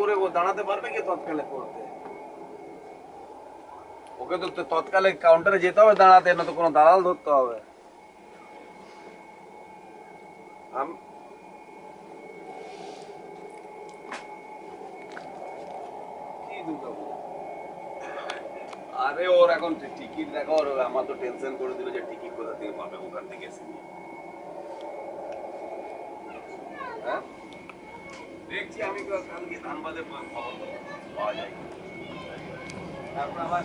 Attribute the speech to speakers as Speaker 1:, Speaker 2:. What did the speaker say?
Speaker 1: করে ও দাঁড়াতে পারবে কি তৎকালে করতে? ওকে তো তৎকালে কাউন্টারে যেতে হবে দাঁড়াতে, না তো কোনো দালাল ধরতে হবে। আরে ওর এখন টিকিট দেখা ওর আমার তো টেনশন করে দিল যে টিকিট কোথা থেকে পাবে, ওখান থেকে এসে হ্যাঁ? দেখছি আমি কালকে ধানবাদে পাওয়া যায়। তারপর আবার